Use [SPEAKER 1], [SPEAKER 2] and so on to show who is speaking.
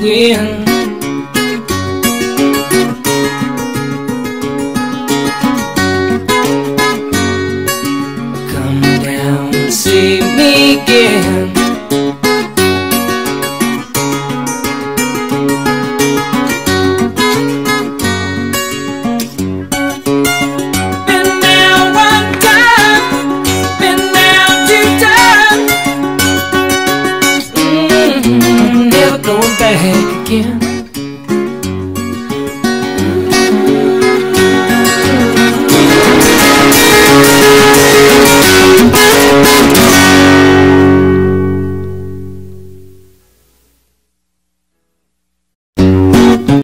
[SPEAKER 1] win. Come down and see me again. Back again.